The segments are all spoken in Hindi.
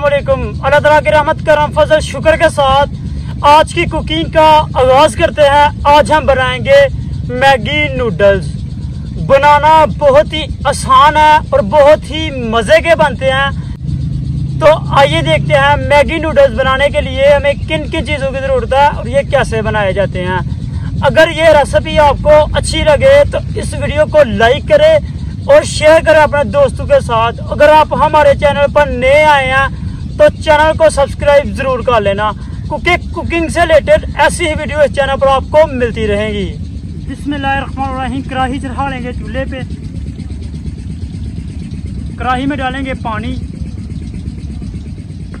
वालेकुम अल्लाह ताला की रहमत करम फजल, शुक्र के साथ आज की कुकिंग का आगाज़ करते हैं। आज हम बनाएँगे मैगी नूडल्स। बनाना बहुत ही आसान है और बहुत ही मज़े के बनते हैं। तो आइए देखते हैं मैगी नूडल्स बनाने के लिए हमें किन किन चीज़ों की ज़रूरत है और ये कैसे बनाए जाते हैं। अगर ये रेसिपी आपको अच्छी लगे तो इस वीडियो को लाइक करें और शेयर करें अपने दोस्तों के साथ। अगर आप हमारे चैनल पर नए आए हैं तो चैनल को सब्सक्राइब ज़रूर कर लेना। क्योंकि कुकिंग से रिलेटेड ऐसी ही वीडियो इस चैनल पर आपको मिलती रहेंगी। बिस्मिल्लाहिर्रहमानिर्रहीम। कढ़ाई चढ़ा लेंगे चूल्हे पे। कढ़ाई में डालेंगे पानी।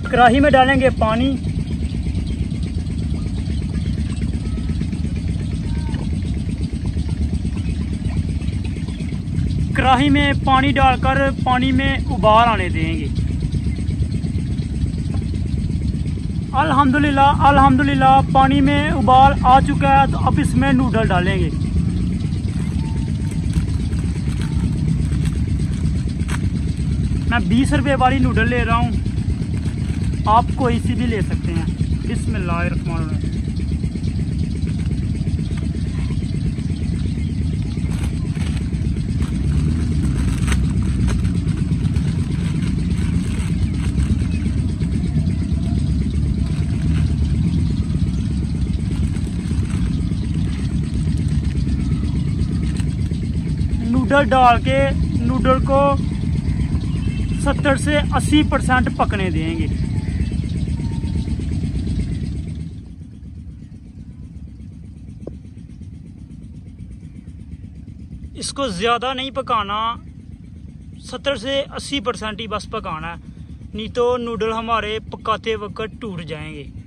कढ़ाई में डालेंगे पानी। कढ़ाई में पानी डालकर पानी में उबाल आने देंगे। अल्हम्दुलिल्लाह अल्हम्दुलिल्लाह, पानी में उबाल आ चुका है तो अब इसमें नूडल डालेंगे। मैं बीस रुपए वाली नूडल ले रहा हूँ। आप कोई सी भी ले सकते हैं। बिस्मिल्लाह। नूडल डाल के नूडल को 70 से 80 परसेंट पकने देंगे। इसको ज़्यादा नहीं पकाना 70 से 80 परसेंट ही बस पकाना है, नहीं तो नूडल हमारे पकाते वक्त टूट जाएँगे।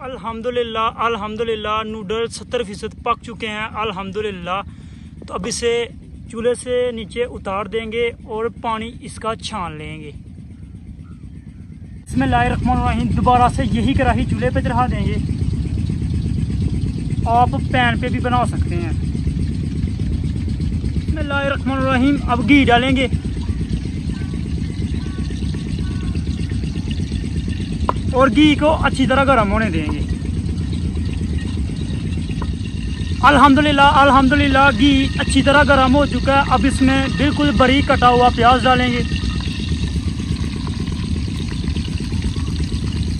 अल्हम्दुलिल्लाह अल्हम्दुलिल्लाह नूडल सत्तर फ़ीसद पक चुके हैं, अल्हम्दुलिल्लाह। तो अब इसे चूल्हे से नीचे उतार देंगे और पानी इसका छान लेंगे। इसमें लाए रहीम दोबारा से यही कढ़ाई चूल्हे पे चढ़ा देंगे। आप पैन पे भी बना सकते हैं। इसमें लाए रहीम अब घी डालेंगे। और घी को अच्छी तरह गर्म होने देंगे। अल्हम्दुलिल्लाह अल्हम्दुलिल्लाह, घी अच्छी तरह गर्म हो चुका है। अब इसमें बिल्कुल बरीक कटा हुआ प्याज डालेंगे।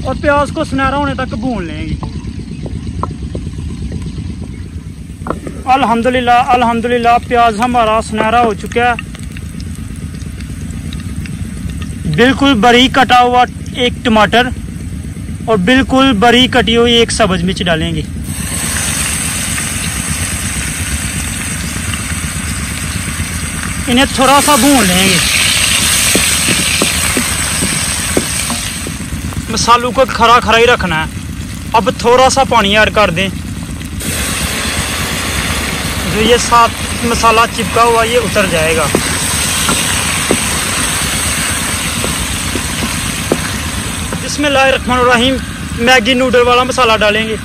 और प्याज को सुनहरा होने तक भून लेंगे। अल्हम्दुलिल्लाह अल्हम्दुलिल्लाह, प्याज हमारा सुनहरा हो चुका है। बिल्कुल बरीक कटा हुआ एक टमाटर। और बिल्कुल बरी कटी हुई एक सब्ज मिर्च डालेंगे। इन्हें थोड़ा सा भून लेंगे। मसालों को खरा खरा ही रखना है। अब थोड़ा सा पानी ऐड कर दें। जो ये साथ मसाला चिपका हुआ, ये उतर जाएगा। इसमें रहीम मैगी नूडल वाला मसाला डालेंगे।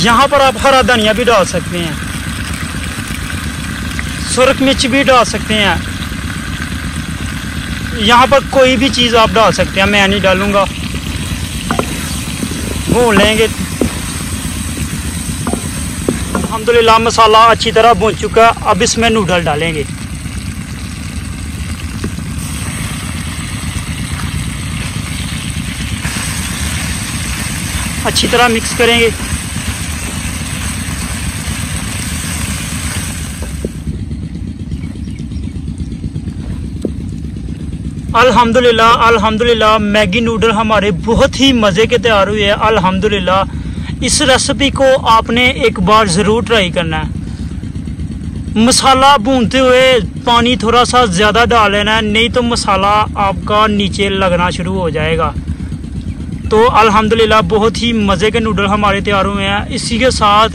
यहाँ पर आप हरा धनिया भी डाल सकते हैं। सुरख मिर्च भी डाल सकते हैं। यहाँ पर कोई भी चीज़ आप डाल सकते हैं, मैं नहीं डालूँगा। भून लेंगे। अलहमदिल्ला मसाला अच्छी तरह भून चुका है। अब इसमें नूडल डालेंगे। अच्छी तरह मिक्स करेंगे। अल्हम्दुलिल्लाह अल्हम्दुलिल्लाह, मैगी नूडल हमारे बहुत ही मज़े के तैयार हुए हैं। अल्हम्दुलिल्लाह, इस रेसिपी को आपने एक बार ज़रूर ट्राई करना है। मसाला भूनते हुए पानी थोड़ा सा ज़्यादा डाल लेना है, नहीं तो मसाला आपका नीचे लगना शुरू हो जाएगा। तो अल्हम्दुलिल्लाह, बहुत ही मज़े के नूडल हमारे तैयार हुए हैं। इसी के साथ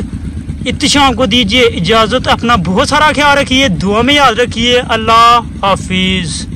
इतशाम को दीजिए इजाज़त, अपना बहुत सारा ख्याल रखिए, दुआ में याद रखिए। अल्लाह हाफिज़।